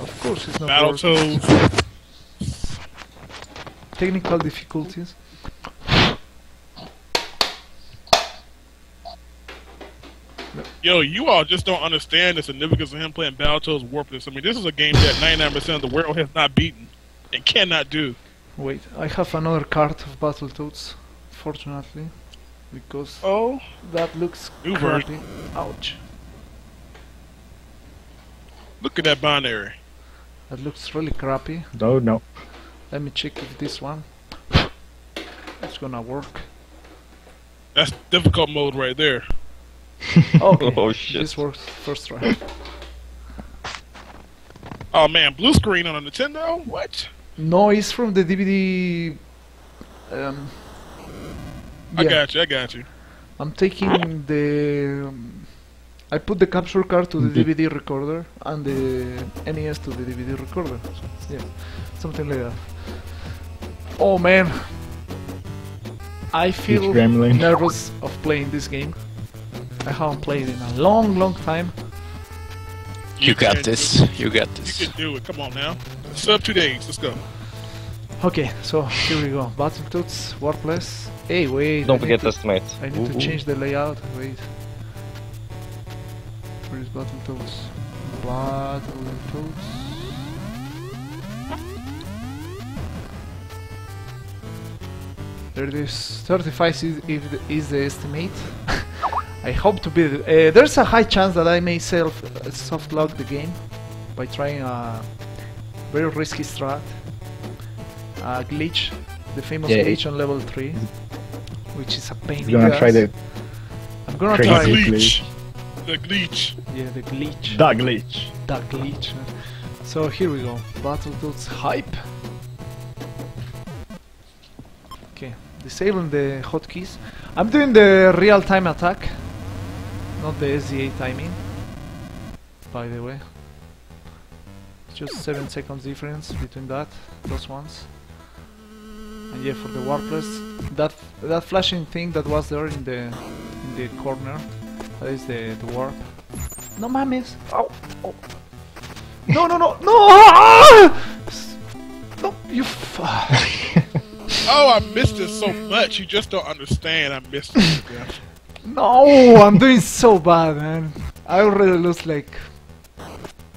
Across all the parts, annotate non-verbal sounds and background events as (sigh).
Of course it's not Battletoads. technical difficulties. Yo, you all just don't understand the significance of him playing Battletoads Warpless. I mean, this is a game that 99% of the world has not beaten and cannot do. Wait, I have another card of Battletoads, fortunately, because Oh, that looks New crappy. version. Ouch. look at that binary. That looks really crappy. No, no. Let me check if this one is gonna work. That's difficult mode right there. (laughs) Okay, Oh, shit. this works first try. Oh man, blue screen on a Nintendo? What? No, it's from the DVD. Um, I got you, I got you. I'm taking the. Um, I put the capture card to the The- DVD recorder and the NES to the DVD recorder. So, yeah, something like that. Oh man, I feel gremlin. (laughs) nervous of playing this game. I haven't played in a long, long time. You got this. You got this. You can do it. Come on now. Sub two days. Let's go. Okay, so here we go. Battletoads, Warpless. Hey, wait. Don't I forget need to to, estimate. I need to change the layout. Wait. Where is Battletoads? Battletoads. There it is. 35 is, is the estimate. (laughs) I hope to be. Uh, there's a high chance that I may self uh, soft lock the game by trying a very risky strat. A glitch, the famous Yeah, glitch on level 3, which is a pain in gonna try the I'm gonna crazy try. glitch. Glitch. The glitch. Yeah, the glitch. the glitch. The glitch. So here we go. Battle Battletoads hype. Okay, disabling the hotkeys. I'm doing the real-time attack, not the SDA timing. By the way, just seven seconds difference between that, those ones. And yeah, for the warpless, that that flashing thing that was there in the in the corner, that is the the warp. No mames! Oh, oh. No, no, no, no! No, you. F- (laughs) Oh, I missed it so much. You just don't understand. I missed it. (laughs) No, I'm doing so bad, man. I already lost like uh,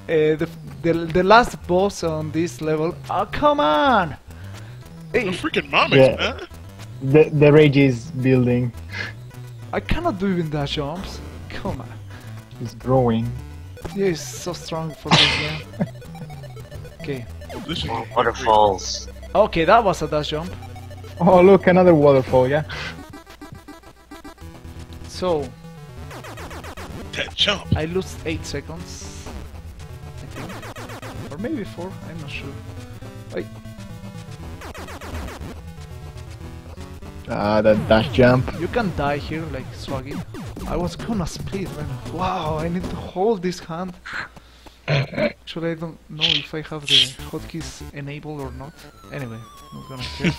the, the the last boss on this level. Oh, come on! The Hey, freaking moments, Yeah. man. The the rage is building. I cannot do even that jumps. Come on. It's growing. Yeah, it's so strong for this game. (laughs) Okay. Waterfalls. Okay, that was a dash jump. Oh look, another waterfall. Yeah. So, That jump. I lost 8 seconds. I think. Or maybe 4, I'm not sure. Wait, Ah, that dash jump. you can die here like Swaggy. I was gonna split, man. Wow, I need to hold this hand. Actually, I don't know if I have the hotkeys enabled or not. Anyway, not gonna care.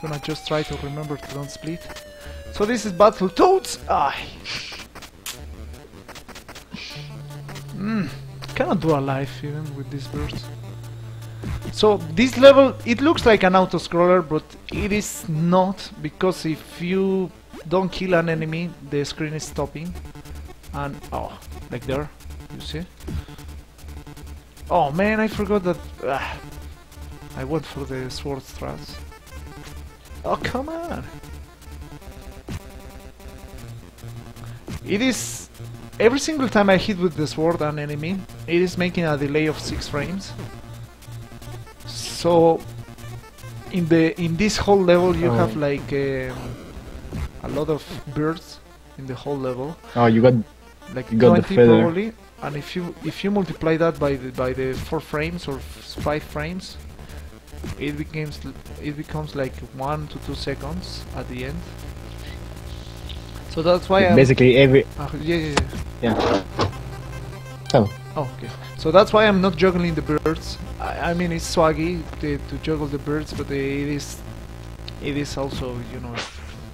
gonna just try to remember to don't split. So this is Battletoads! Ah. Hmm, cannot do a life even with these birds. So this level, it looks like an auto-scroller, but it is not, because if you don't kill an enemy, the screen is stopping. And, oh, like there, you see? Oh man, I forgot that... ah, I went for the sword strats. Oh, come on! It is... Every single time I hit with the sword an enemy, it is making a delay of 6 frames. So in the in this whole level you Oh. have like um, a lot of birds in the whole level, Oh, you got like You got the 20 feather. probably. And if you if you multiply that by the by the four frames or f- five frames, it becomes it becomes like one to two seconds at the end. So that's why I'm, basically every. uh, yeah, yeah, yeah. Yeah. Oh. Oh, okay. So that's why I'm not juggling the birds. I, I mean, it's swaggy to, to juggle the birds, but it is it is also you know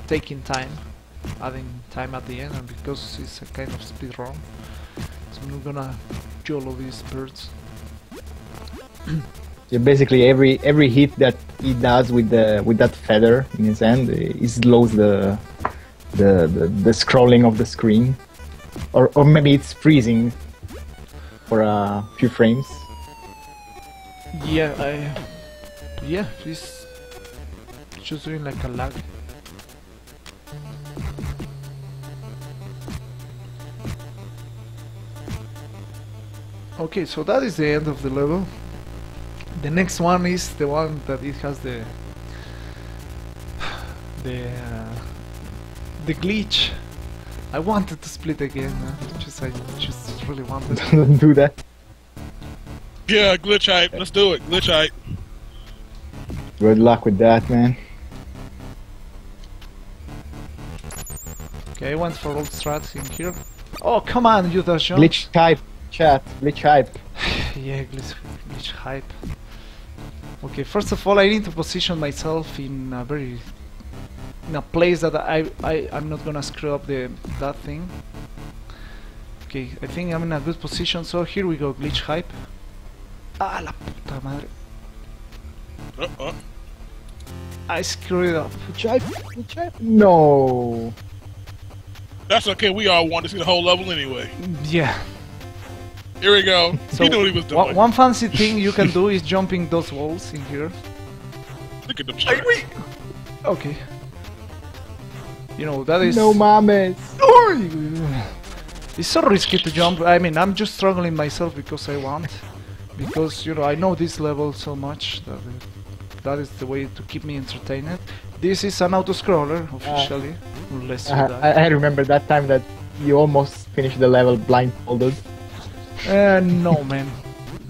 taking time, adding time at the end, and because it's a kind of speed run, so I'm not gonna juggle these birds. (clears throat) Yeah, basically every every hit that he does with the with that feather in his hand, it slows the the, the the scrolling of the screen, or or maybe it's freezing for a few frames. Yeah, I. Yeah, he's just doing like a lag. Okay, so that is the end of the level. The next one is the one that it has the the uh, the glitch. I wanted to split again. Uh, just I just really wanted. Don't (laughs) do that. Yeah, glitch hype. Let's do it. Glitch hype. Good luck with that, man. Okay, I went for old strats in here. Oh, come on, you dash jump. Glitch type, chat. Glitch hype. (sighs) yeah, glitch, glitch hype. Okay, first of all, I need to position myself in a very in a place that I I I'm not gonna screw up the that thing. Okay, I think I'm in a good position. So here we go, glitch hype. Ah, la puta madre! Uh, uh. I screwed up. Glitch hype. Glitch hype. No. That's okay. We all want to see the whole level anyway. Yeah. Here we go. (laughs) So he knew what he was doing. one, one fancy thing you can do is jumping those walls in here. Look at them strats. Okay. You know that is No mames. It's so risky to jump. I mean, I'm just struggling myself because I want. Because, you know, I know this level so much that uh, that is the way to keep me entertained. This is an auto-scroller, officially. Unless you Uh, die. I, I remember that time that you almost finished the level blindfolded. Uh, no, man.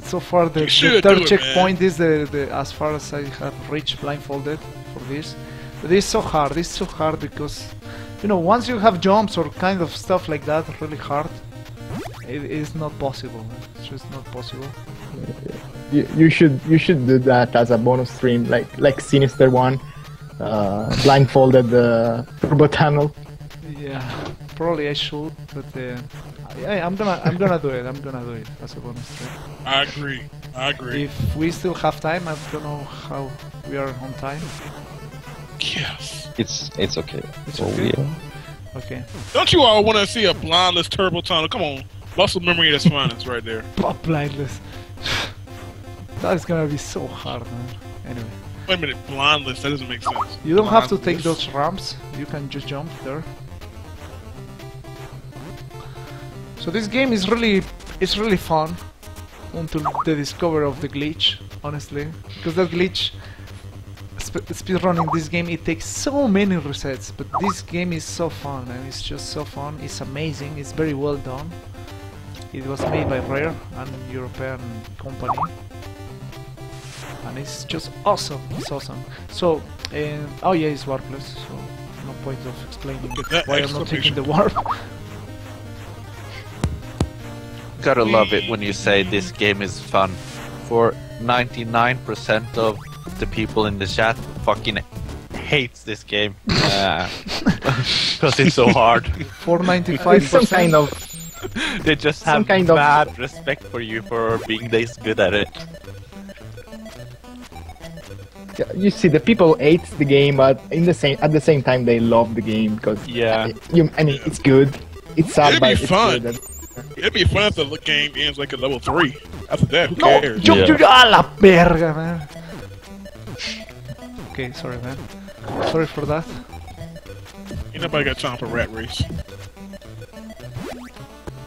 So far, the, the third it, checkpoint is the, the as far as I have reached blindfolded for this. But it's so hard. It's so hard because, you know, once you have jumps or kind of stuff like that, really hard, it is not possible. man. It's just not possible. You, you should you should do that as a bonus stream, like like Sinister one, uh, blindfolded the turbo tunnel. Yeah, probably I should, but uh, yeah, I'm gonna I'm gonna do it. I'm gonna do it as a bonus stream. I agree. I agree. If we still have time, I don't know how we are on time. yes. It's it's okay. It's Oh, okay? yeah. Okay. Don't you all want to see a blindless turbo tunnel? Come on. Muscle memory that's finest right there. (laughs) Pop blindless. That is gonna be so hard, man. Anyway, Wait a minute. Blindless? That doesn't make sense. you don't have to take those ramps. You can just jump there. So this game is really, it's really fun until the discovery of the glitch, honestly, because that glitch. Sp- speedrunning this game it takes so many resets but this game is so fun and it's just so fun it's amazing it's very well done it was made by Rare an European company and it's just awesome it's awesome so uh, oh yeah it's warpless so no point of explaining Look at why I'm not taking the warp (laughs) Gotta love it when you say this game is fun. For 99% of the people in the chat fucking hates this game. (laughs) Because (laughs) it's so hard. for It's 95 some kind of they just Some have kind of- bad respect for you for being this good at it. You see the people hate the game, but in the same at the same time they love the game because Yeah. you I mean it's good. It's sad, It'd but be it's fun. good. It'd be fun if the game ends like a level 3. After that, who no cares? jump Yeah. to a la verga man okay sorry man sorry for that Ain't nobody got time for rat race.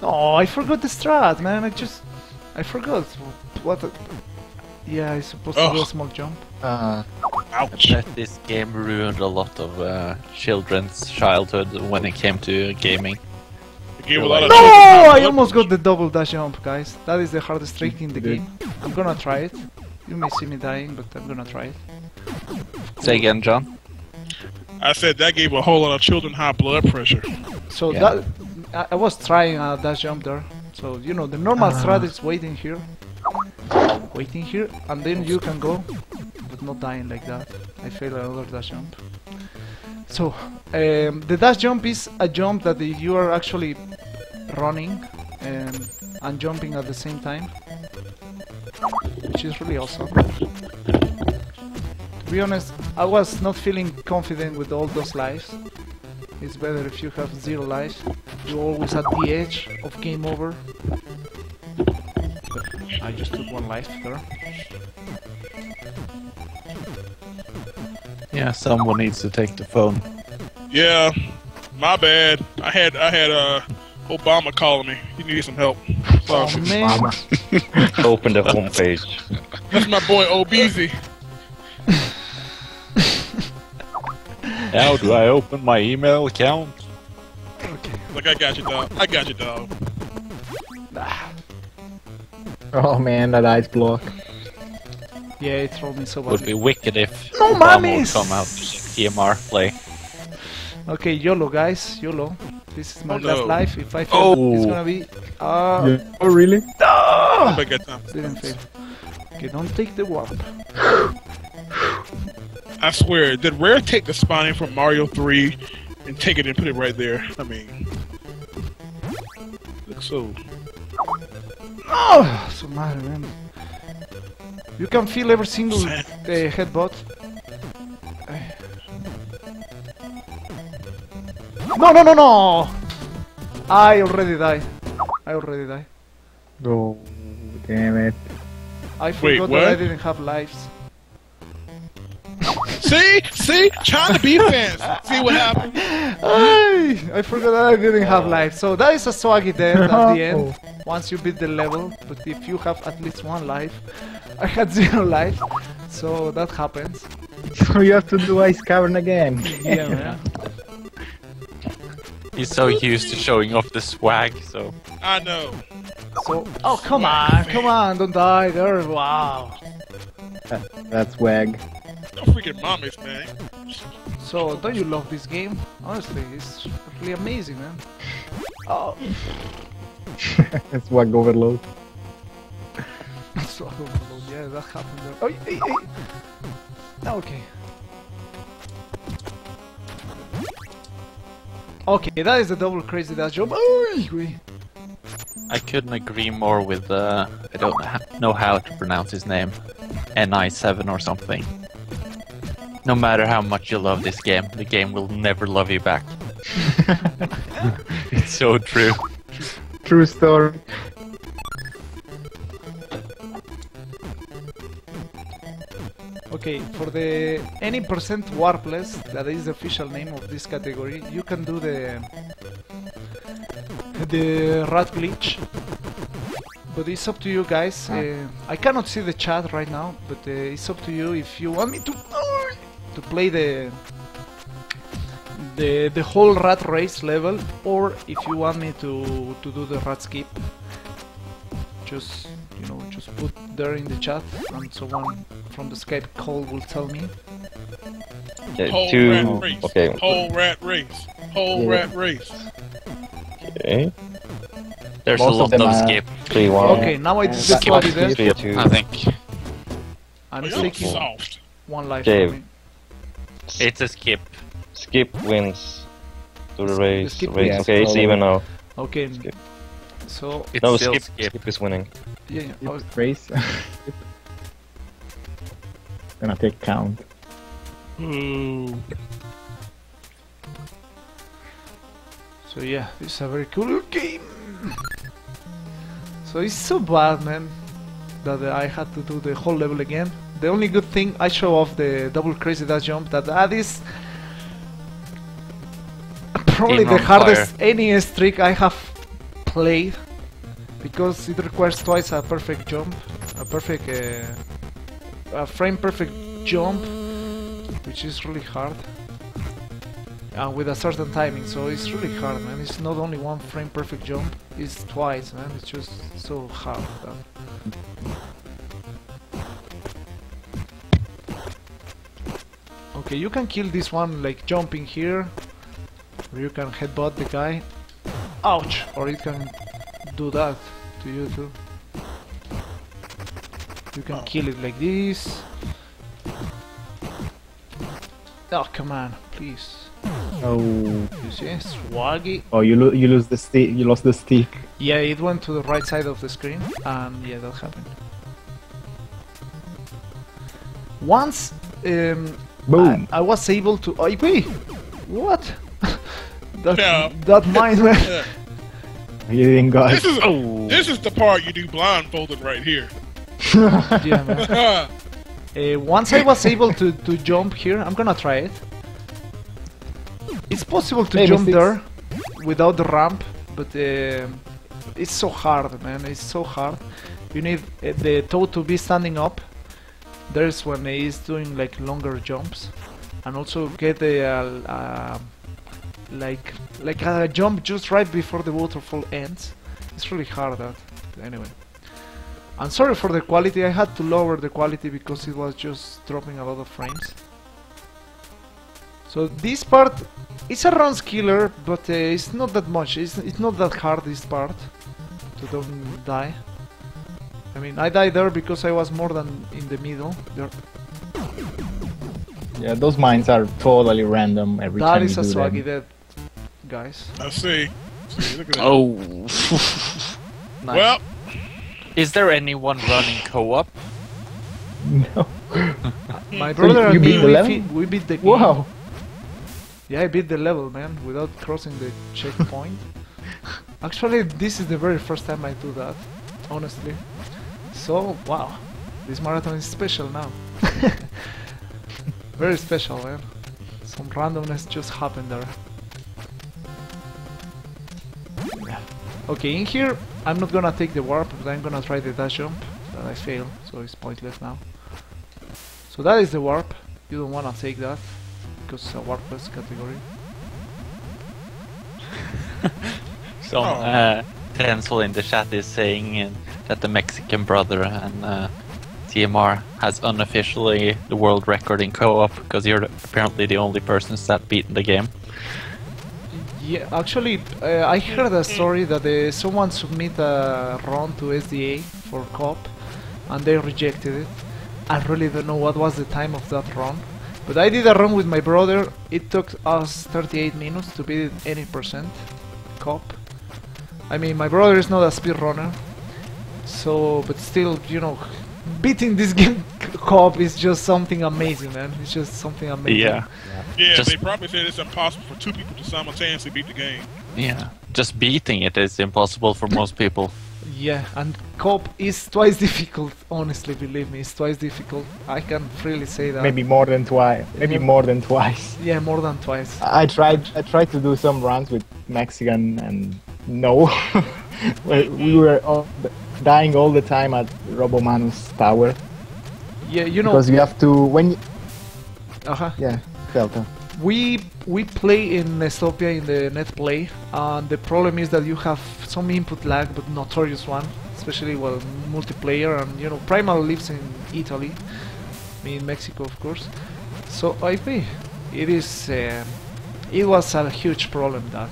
Oh, I forgot the strat, man. I just, I forgot what. A, yeah, I supposed to do a small jump. Uh, Ouch. That this game ruined a lot of uh, children's childhood when it came to gaming. It gave a lot of No, I almost got the double dash jump, guys. That is the hardest trick in the game. I'm gonna try it. You may see me dying, but I'm gonna try it. Say again, John. I said that gave a whole lot of children high blood pressure. So Yeah. that I, I was trying a dash jump there. So you know the normal strat is waiting here, waiting here, and then you can go, not dying like that. I failed another dash jump. So um, the dash jump is a jump that you are actually running and, and jumping at the same time, which is really awesome. To be honest, I was not feeling confident with all those lives. It's better if you have zero lives. You're always at the edge of game over. I just took one life there. Yeah, someone needs to take the phone. Yeah, my bad. I had I had uh Obama calling me. He needed some help. So Oh (laughs) man, (laughs) Open the homepage. this is my boy OBZ. How do I open my email account? okay. Like I got you, dog. I got you, dog. Oh man, that ice block. Yeah, it throw me so Would be wicked if No Obama would mummies! come out to TMR play. Okay, YOLO guys, YOLO. This is my Oh, last no. life. If I fail, it's Oh. gonna be. Uh, Oh really? I bet I didn't fail. Okay, don't take the warp. I swear, did Rare take the spawning from Mario 3 and take it and put it right there? I mean, looks so. Oh, (sighs) so mad, man. You can feel every single uh, headbutt. No, no, no, no! I already died. I already died. Oh, damn it. I forgot that I didn't have lives. (laughs) See, see, trying to be fans. See what happened? Ay, I forgot that I didn't have life. So that is a swaggy death at the end. Once you beat the level, but if you have at least one life, I had (laughs) zero life, so that happens. So you have to do ice cavern again. Yeah, man. (laughs) He's so used to showing off the swag, so I know. So, oh come on, come on, don't die there. Wow. That's wag. No freaking mommies, man. So, don't you love this game? Honestly, it's really amazing, man. (laughs) Oh, That's wag overload. so yeah, that happened. There. Oh, hey, hey. Okay. Okay, that is a double crazy dash jump. Oy. I couldn't agree more with uh, I don't know how to pronounce his name, Ni7 or something. No matter how much you love this game, the game will never love you back. (laughs) it's so true. True story. Okay, for the any percent warpless, that is the official name of this category, you can do the the rat glitch. But it's up to you guys. Uh, I cannot see the chat right now, but uh, it's up to you if you want me to to play the the the whole rat race level, or if you want me to to do the rat skip. Just just put there in the chat, and someone from the Skype call will tell me. Okay, Whole two. rat race. Okay. Whole rat race. Whole Yeah. rat race. Okay. There's Most a lot them of are- skip, Three one. Okay, now I did the Skip. squad event, Three two. I think. and it's taking soft. one life Okay. It's a skip. Skip wins to the the race. skip race. wins. Okay, it's even now. Okay, Skip. so It's No, still skip. skip. Skip is winning. Yeah, yeah. oh, Race. (laughs) Gonna take count. Ooh. So yeah, this is a very cool game. So it's so bad, man, that I had to do the whole level again. The only good thing I show off the double crazy dash jump that that is probably Game the on hardest NES trick I have played because it requires twice a perfect jump, a perfect, uh, a frame perfect jump, which is really hard and with a certain timing, so it's really hard, man. It's not only one frame perfect jump, it's twice, man. It's just so hard. Okay, you can kill this one like jumping here, or you can headbutt the guy. Ouch! Or it can do that to you too. You can kill it like this. Oh, come on, please. Oh. You see, swaggy. Oh, you lo- you lose the stick. You lost the stick. Yeah, it went to the right side of the screen, and yeah, that happened. Once um, Boom. I, I was able to. Oh, wait, what? (laughs) that Yeah. that mine. man. (laughs) Yeah. You didn't got This it. is this is the part you do blindfolded right here. (laughs) yeah. (laughs) Uh, once I was able to, to jump here, I'm gonna try it. It's possible to Hey, jump Mystics. there without the ramp, but um it's so hard, man. It's so hard. You need uh, the toe to be standing up. There's when he's doing like longer jumps, and also get the uh, uh, like like a jump just right before the waterfall ends. It's really hard. That anyway. I'm sorry for the quality, I had to lower the quality because it was just dropping a lot of frames. So this part, is a run killer, but uh, it's not that much, it's, it's not that hard this part, to don't die. I mean, I died there because I was more than in the middle. There, Yeah, those mines are totally random every that time is you a swaggy them. Dead, guys. I see. see look at that. Oh. (laughs) nice. Well, Is there anyone running co-op? No. (laughs) My So you- brother you and beat me, the we, level? fe- we beat the game. Wow. Yeah, I beat the level, man, without crossing the checkpoint. (laughs) Actually, this is the very first time I do that, honestly. So, wow, this marathon is special now. very special, man. Some randomness just happened there. Okay, in here, I'm not gonna take the warp, but I'm gonna try the dash jump. That I fail, so it's pointless now. So that is the warp. You don't wanna take that because it's a warpless category. (laughs) Some Oh. uh, Tencel in the chat is saying uh, that the Mexican brother and uh, TMR has unofficially the world record in co-op because you're apparently the only persons that beaten the game. Yeah, actually, uh, I heard a story that uh, someone submit a run to SDA for co-op and they rejected it. I really don't know what was the time of that run, but I did a run with my brother. It took us 38 minutes to beat any percent co-op. I mean, my brother is not a speed runner, so but still, you know, beating this game (laughs) co-op is just something amazing, man. It's just something amazing. yeah, Just- they probably said it's impossible for two people to simultaneously beat the game. Yeah, just beating it is impossible for most people. (laughs) Yeah, and co-op is twice (laughs) difficult, honestly, believe me, it's twice difficult. I can freely say that. Maybe more than twice. Maybe Yeah. more than twice. Yeah, more than twice. I tried. I tried to do some runs with Mexican, and no, we we mm-hmm. were all dying all the time at Robomanus Tower Yeah, you know, because you have to when. You, uh-huh. yeah, Delta. we we play in Nestopia in the net play, and the problem is that you have some input lag, but notorious one, especially well multiplayer, and you know, Primal lives in Italy, me in Mexico, of course. So I think it is, um it was a huge problem that.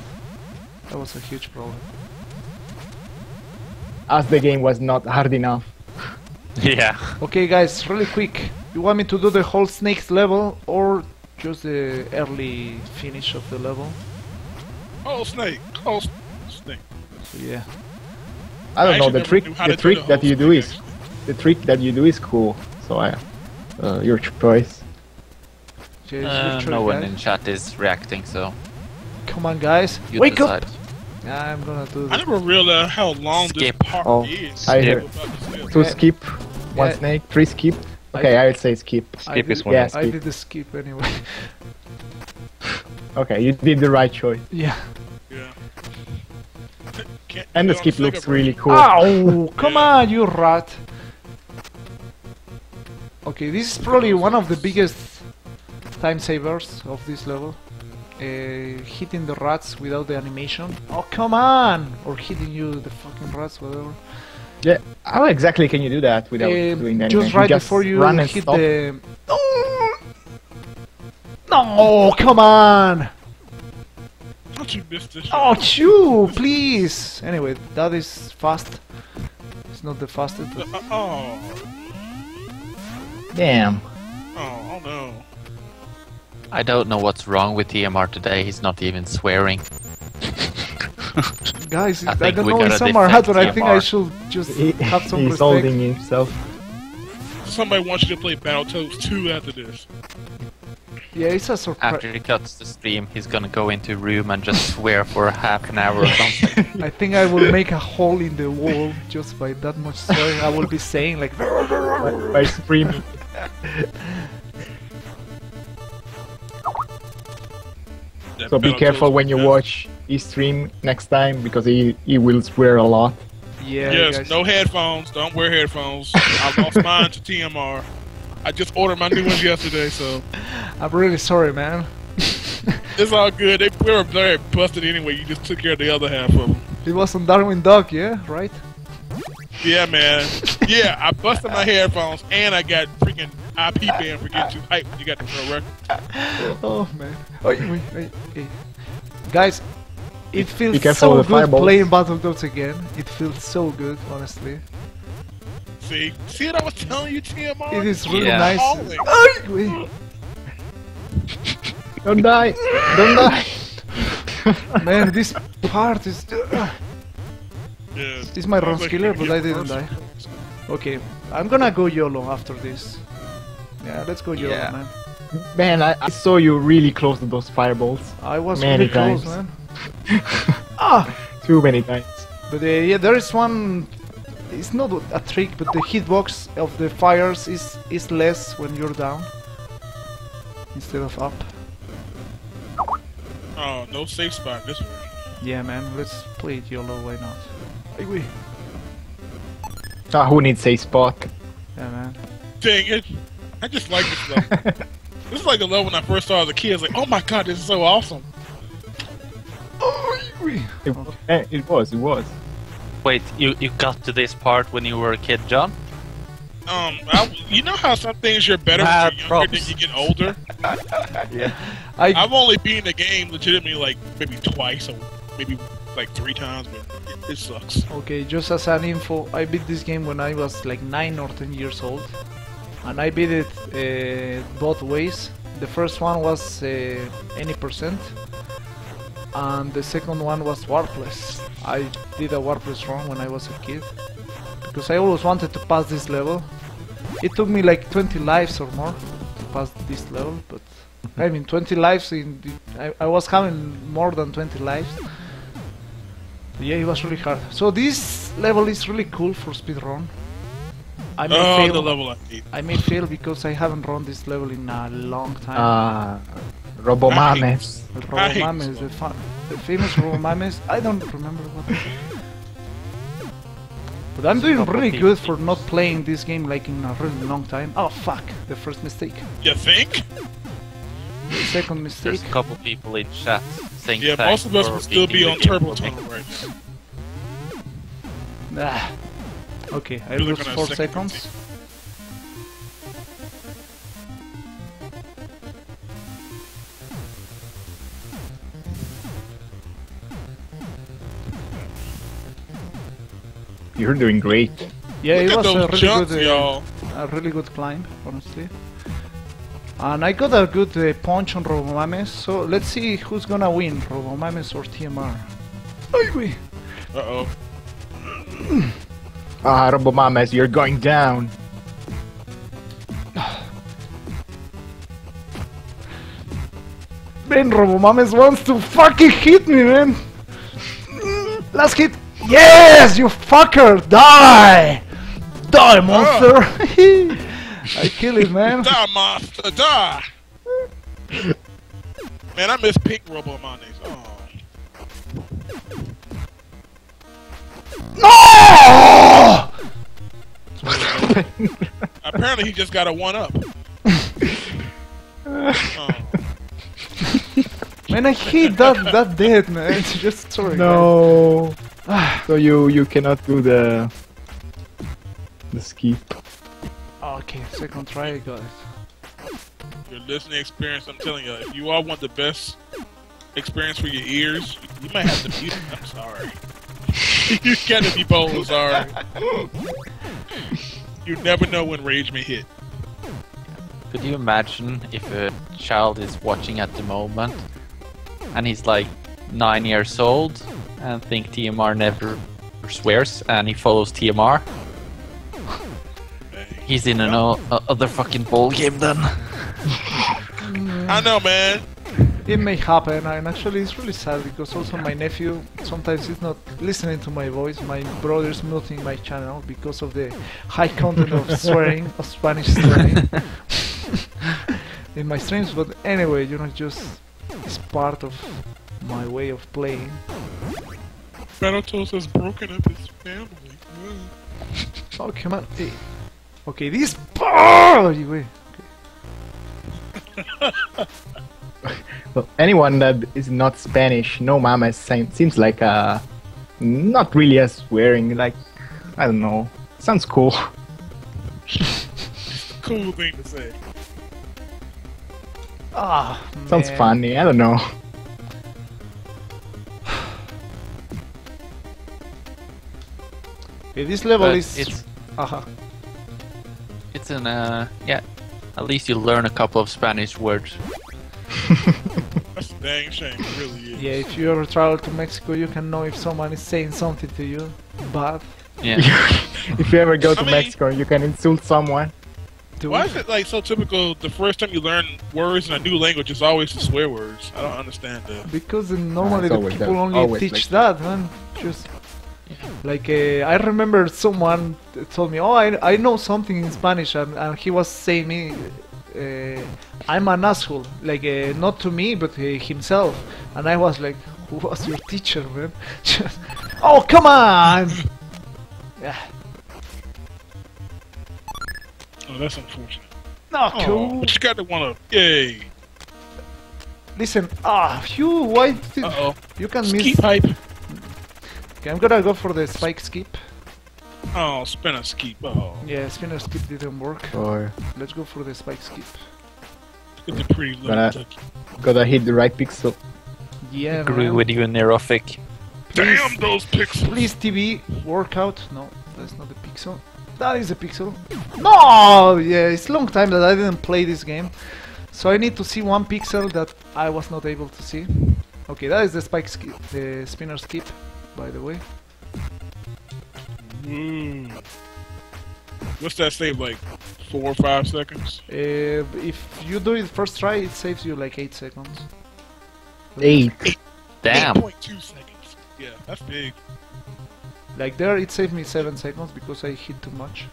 That was a huge problem. As the game was not hard enough. (laughs) yeah. Okay, guys, really quick. You want me to do the whole snakes level or just the early finish of the level? Oh, snake! Oh, snake! So yeah. I don't know. The trick, the trick the that you do snake, is, the trick that you do is cool. So I, uh, your choice. Uh, your choice, no one in chat is reacting, so Come on, guys. you Wake decide. up! I'm gonna do I never realized how long Skip. this part Oh, is. I Skip. heard. About to skip. Two Yeah. skip, one Yeah. snake, three skip. Okay, did- I would say skip. Skip did, is one. Yeah, I did the skip anyway. Okay, you did the right choice. yeah. Yeah. Can't And the skip looks really cool. Ow! (laughs) Come Yeah. on, you rat! Okay, this is probably one of the biggest time savers of this level. Uh, hitting the rats without the animation. Oh, come on! Or hitting you, the fucking rats, whatever. Yeah, how exactly can you do that without Um, doing that? just right before you run and hit stop? the. Oh! No, come on! Don't you miss this? Oh, chew, please! Anyway, that is fast. It's not the fastest. but- Uh, oh, Damn. oh, oh no. I don't know what's wrong with TMR today. He's not even swearing. (laughs) Guys, I I, don't we know gotta it's somewhere hard, but I think I should just He, have some he's respect. holding himself. somebody wants you to play Battletoads 2 after this. Yeah, it's a surprise. After he cuts the stream, he's gonna go into a room and just swear for half an hour or (laughs) something. I think I will make a hole in the wall just by that much swearing. I will be saying like. by, by screaming. (laughs) So be careful when you has- watch his stream next time because he he will swear a lot. Yeah, Yes, no headphones. Don't wear headphones. I lost (laughs) mine to TMR. I just ordered my new ones yesterday, so I'm really sorry, man. (laughs) it's all good. They we were very busted anyway. You just took care of the other half of them. It was on Darwin Dog, yeah, right? Yeah, man. (laughs) Yeah, I busted my headphones and I got freaking IP banned for getting too hype when you got the real record. Oh man. Oh, wait, wait, wait, wait. Guys, it feels so good fireballs. playing Battletoads again. It feels so good, honestly. See, see what I was telling you, TMR. It is really Yeah. nice. Calling. Don't die! Don't die! (laughs) Man, this part is. Uh, yeah. This is my run Sounds like skiller, but I didn't first. die. Okay, I'm gonna go YOLO after this. Yeah, let's go YOLO, Yeah. man. Man, I, I saw you really close to those fireballs. I was Many really close, man. (laughs) ah! Too many times. But uh, yeah, there is one. It's not a trick, but the hitbox of the fires is is less when you're down instead of up. Oh, no safe spot this way. Yeah, man. Let's play it YOLO. Why not? Ay, wait. Ah, who needs a safe spot? Yeah, man. Dang it! I just like this level. (laughs) this is like the level when I first saw it as a kid. I was like, oh my god, this is so awesome. Oh. It, eh, it was, it was. Wait, you, you got to this part when you were a kid, John? Um, I, you know how some things you're better Mad when you're younger props. than you get older. (laughs) I I've only beaten the game legitimately like maybe twice or maybe like three times, but it, it sucks. Okay, just as an info, I beat this game when I was like 9 or 10 years old. And I beat it uh, both ways. The first one was uh, any percent. And the second one was warpless. I did a warpless run when I was a kid. Because I always wanted to pass this level. It took me like 20 lives or more to pass this level, but I mean 20 lives in I, I was having more than 20 lives. Yeah, it was really hard. So this level is really cool for speedrun. I may Oh, fail. the level I hate. I may fail because I haven't run this level in a long time. Ah, Robomanus. Robomanus, the, fa- the famous Robomanus. I don't remember what. But I'm doing really good for not playing this game like in a really long time. Oh fuck! The first mistake. You think? The second mistake. There's a couple people in chat saying Yeah, most of us for would still be on turbo tunnel right now. Ah. Okay, I You're lose looking at seconds. You're doing great. Yeah, Look it was a really jumps, good, uh, a really good climb, honestly. And I got a good uh, punch on Robomanus, so let's see who's gonna win, Robomanus or TMR. Ay, wait. Uh oh. Ah, Robomanus, you're going down. (sighs) Man, Robomanus wants to fucking hit me, man! Last hit! Yes, you fucker! Die! Die, monster! (laughs) I kill it, man. Die, monster, die! Man, I miss pink Robo Mondays. Oh. No! Apparently, he just got a one up. oh. (laughs) Man, I hate that that dead, man. It's Just sorry. guys. No. (sighs) so you you cannot do the the skip. Ah, okay, second try, guys. Your listening experience, I'm telling you, if you all want the best experience for your ears, you might have to mute it. I'm sorry. (laughs) you gotta be bold, sorry. (laughs) You never know when rage may hit. Could you imagine if a child is watching at the moment and he's like nine years old and think TMR never swears and he follows TMR? He's in an o- o- other fucking ball game then. I know, man. It may happen, and actually it's really sad because also my nephew sometimes is not listening to my voice. My brother's muting my channel because of the high content of (laughs) swearing, of Spanish swearing in my streams. But anyway, you know, just it's part of my way of playing. Battletoads has broken up his family. Oh, come on. Hey. Okay, this. Oh, you wait. (laughs) Well, anyone that is not Spanish, no mames, seem- seems like uh, not really a swearing. Like, I don't know. Sounds cool. (laughs) Cool thing to say. Ah, Sounds man. funny. I don't know. (sighs) Okay, this level But is. it's (laughs) uh it's in uh yeah. At least you learn a couple of Spanish words. (laughs) That's dang shame. It really is. Yeah, if you ever travel to Mexico, you can know if someone is saying something to you bad. Yeah. (laughs) if you ever go to I mean- Mexico, you can insult someone. Do Why it. is it like so typical? The first time you learn words in a new language is always the swear words. I don't understand that. Because normally it's the people that- only always teach like that, man. Just like uh, I remember someone told me, "Oh, I, I know something in Spanish," and, and he was saying me, "I'm an asshole," like uh, not to me, but uh, himself. And I was like, "Who was your teacher, man?" (laughs) Oh, come on! (laughs) yeah, Oh, that's unfortunate. no, Oh, cool. but you got the one to. Yay. Listen, ah, you, why did Uh oh. you can miss? Ski pipe. Okay, I'm gonna go for the spike skip. Oh, spinner skip. Oh, Yeah, spinner skip didn't work. Or Let's go for the spike skip. look at the pretty little Gonna- ducky. gotta hit the right pixel. Yeah, Agree man. with you, Neurofic. Damn those pixels. Please TV workout. No, that's not the pixel. That is a pixel. No, yeah, it's a long time that I didn't play this game, so I need to see one pixel that I was not able to see. Okay, that is the spike skip, the spinner skip, by the way. Mm. What's that save like? Four or five seconds? Uh, if you do it first try, it saves you like eight seconds. Eight. Damn. 8.2 seconds. Yeah, that's big. Like there, it saved me seven seconds because I hit too much.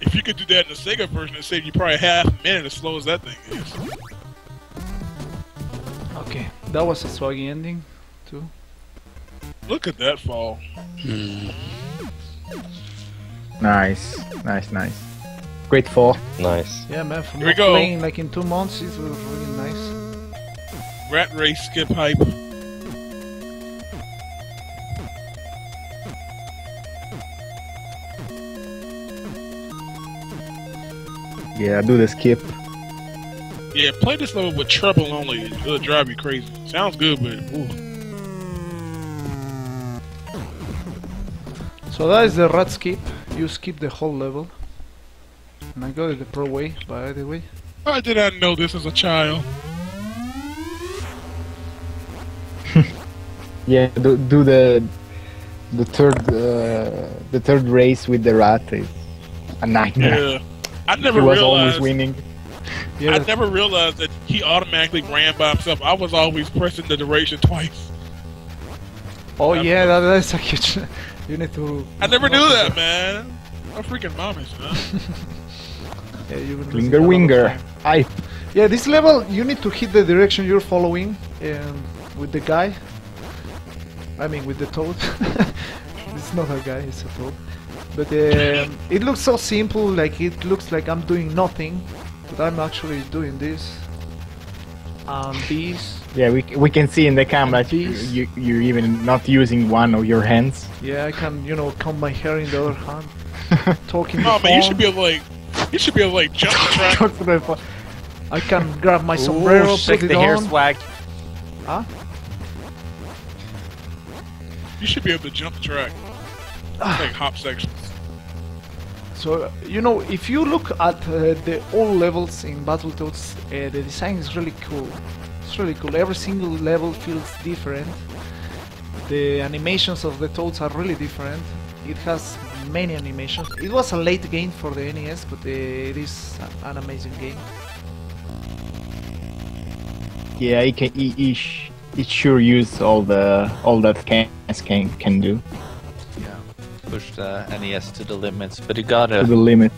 If you could do that in the Sega version, it saved you probably half a minute as slow as that thing is. Okay, that was a swaggy ending, too. Look at that fall. Hmm. Nice, nice, nice. Great fall. Nice. Yeah, man, from Here we not go. playing like in two months, it was really nice. Rat race skip hype. Yeah, do the skip. Yeah, play this level with treble only. It'll drive you crazy. Sounds good, but ooh. So that is the rat skip. You skip the whole level. And I got it the pro way, by the way. Why did I know this as a child? (laughs) Yeah, do, do the the third uh, the third race with the rat is a nightmare. Yeah. I never he never was always winning. Yeah, I never realized that he automatically ran by himself. I was always pressing the duration twice. oh yeah, that, that's a huge... you need to... I never knew notice that, man. I'm freaking mommies, man. Yeah, you will Winger, a lot of winger. time. I Yeah, this level, you need to hit the direction you're following um, with the guy. I mean, with the toad. (laughs) it's not a guy, it's a toad. But um, it looks so simple, like it looks like I'm doing nothing, but I'm actually doing this. And this. Yeah, we we can see in the camera you, Jeez. you you're even not using one of your hands. Yeah, I can, you know, comb my hair in the other hand. (laughs) Talking Oh the man, you should be able to like, you should be able to like jump the track. Talk to the phone. I can grab my sombrero, Ooh, shake put it the hair on. swag. Huh? You should be able to jump the track. like hop sections. So, you know, if you look at uh, the all levels in Battletoads, uh, the design is really cool. It's really cool. Every single level feels different. The animations of the toads are really different. It has many animations. It was a late game for the NES, but uh, it is a- an amazing game. Yeah, it can. It, it, sh- it sure use all the all that can can can do Yeah. Push the NES to the limits, but you to gotta the limit.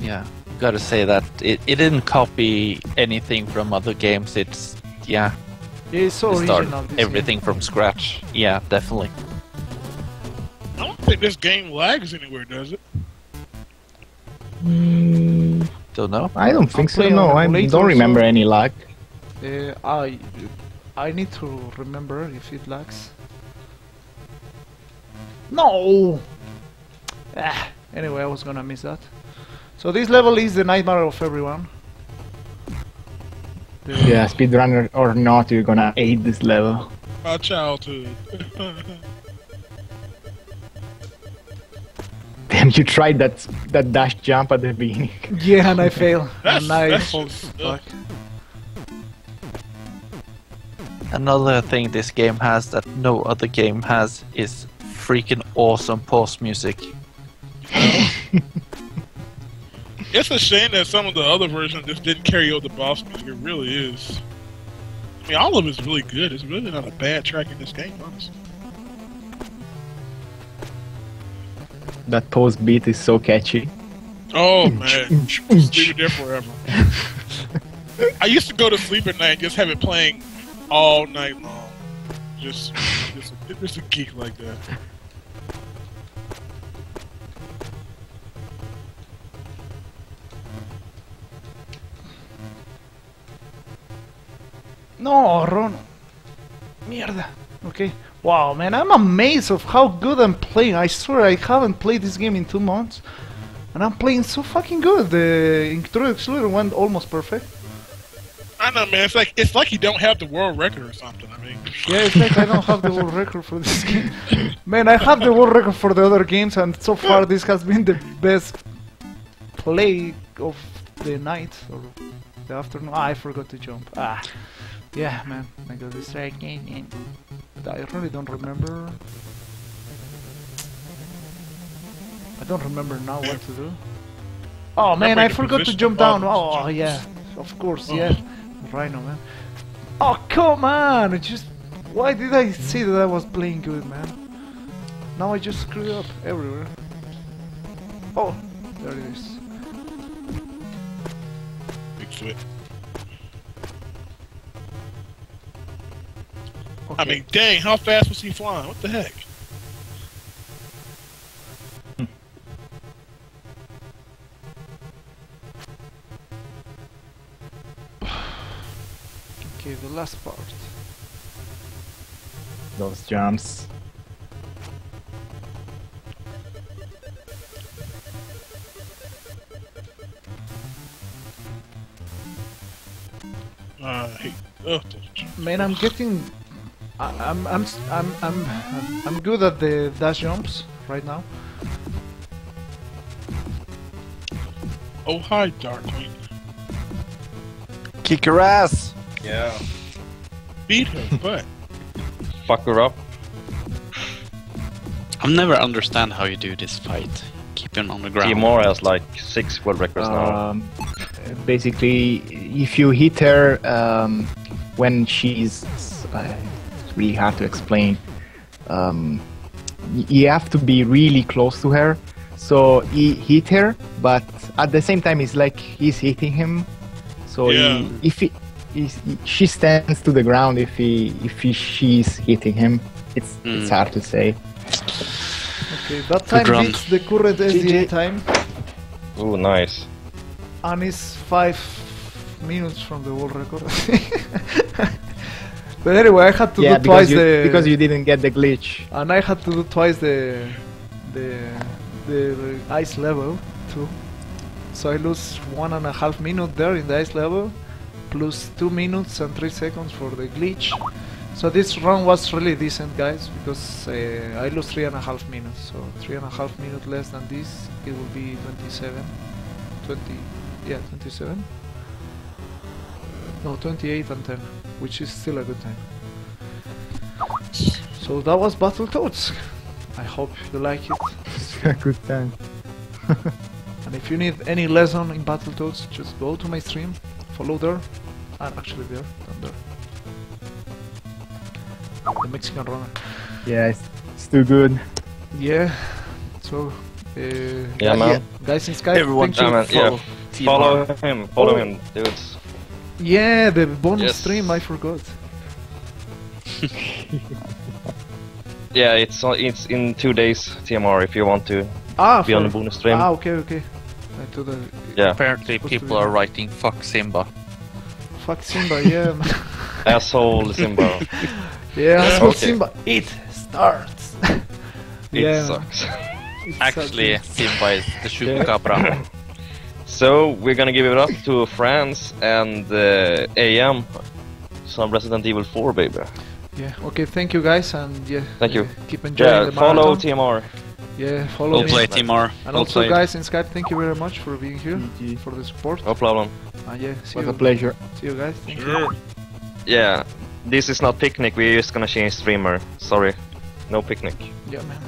yeah, gotta say that it, it didn't copy anything from other games. It's yeah, It's so it started original. this everything from scratch. Yeah, definitely. I don't think this game lags anywhere, does it? Don't know. I don't think so. No, I don't remember so- any lag. Uh, I I need to remember if it lags. No. Ah, anyway, I was gonna miss that. So this level is the nightmare of everyone. The- Yeah, speedrunner or not, you're gonna hate this level. My childhood. (laughs) Damn, you tried that that dash jump at the beginning. (laughs) Yeah, and I fail, (laughs) That's- and I that's fall back. Another thing this game has that no other game has is freaking awesome pause music. It's a shame that some of the other versions just didn't carry over the boss music. It really is. I mean, all of it's really good. It's really not a bad track in this game, honestly. That post beat is so catchy. Oh man, leave it there forever. I used to go to sleep at night and just have it playing all night long. Just, just, just a geek like that. No, Ron. Mierda. Okay. Wow, man, I'm amazed of how good I'm playing. I swear I haven't played this game in two months. And I'm playing so fucking good. The Intruder Excluder went almost perfect. I know, man. It's like it's like you don't have the world record or something. I mean, Yeah, it's like I don't have the world record for this game. Man, I have the world record for the other games, and so far this has been the best play of the night or the afternoon. Ah, I forgot to jump. Ah, yeah, man, I got distracted. and I really don't remember. I don't remember now what to do. Oh man, I forgot to jump down. Oh yeah, of course, Oh. yeah. Rhino, man. Oh come on! I just why did I see that I was playing good, man? Now I just screwed up everywhere. Oh, there it is. big. Okay. I mean, dang, how fast was he flying? What the heck? okay, the last part. Those jumps. Uh, I hate. Ugh, those jumps. Man, I'm getting. I, I'm I'm s- I'm I'm I'm I'm good at the dash jumps right now. Oh, hi, Dark Queen. Kick her ass! Yeah. Beat her (laughs) butt. Fuck her up. I've never understand how you do this fight. Keep him on the ground. Timor has like six world records now. Um, basically, if you hit her um, when she's, uh, it's really hard to explain. Um, you have to be really close to her. So he hit her, but at the same time, it's like he's hitting him. So Yeah. he, if he, he's, she stands to the ground, if he, if he, she's hitting him, it's it's Mm. hard to say. Okay, that time run. beats the current SDA time, Oh, nice. and is five minutes from the world record. (laughs) but anyway, I had to yeah, do twice you, the because you didn't get the glitch. and I had to do twice the the the ice level too. So I lose one and a half minute there in the ice level, plus two minutes and three seconds for the glitch. So this run was really decent, guys, because uh, I lost three and a half minutes. So three and a half minutes less than this, it will be 27, 20, yeah, 27. No, 28 and 10, which is still a good time. So that was Battletoads. I hope you like it. It's (laughs) A good time. (laughs) And if you need any lesson in Battletoads, just go to my stream, follow there, and actually there, down there. The Mexican runner. Yeah, it's, it's too good. Yeah. So. Uh, Yeah, man. Guys in Skype, Everyone thank you. should Yeah, yeah. Follow him, follow Oh. him, dudes. Yeah, the bonus Yes. stream, I forgot. (laughs) Yeah, it's it's in two days, TMR, if you want to Ah, be on the bonus stream. Ah, okay, okay. I thought that Yeah, Apparently, people are writing "fuck Simba." fuck Simba, yeah, man. (laughs) asshole Simba. (laughs) yeah, that's what Okay. Simba. It starts. It yeah, sucks. It Actually, sucks. Simba is the chupacabra. So we're gonna give it up to France and uh, AM. Some Resident Evil 4, baby. yeah. Okay, thank you guys, and yeah. Thank you. uh, Keep enjoying Yeah, the follow marathon. TMR. Yeah, follow Well me. played, Timar. And Well also, played. guys in Skype, thank you very much for being here, GG. for the support. No problem. And yeah, see was you. a pleasure. See you guys. Thank you. Yeah, this is not picnic. We're just gonna change streamer. Sorry, no picnic. Yeah, man.